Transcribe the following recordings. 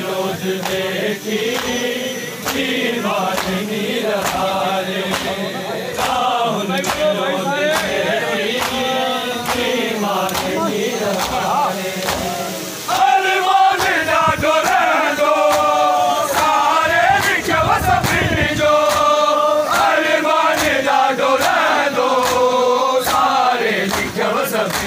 रोज देखी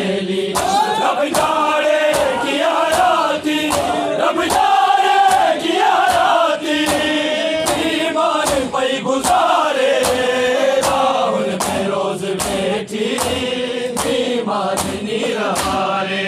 सहेली रब किया राती, रब जाने किया राती। ईमान पे गुजारे राहुल में रोज बैठी, ईमान रहा रे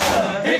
Yeah.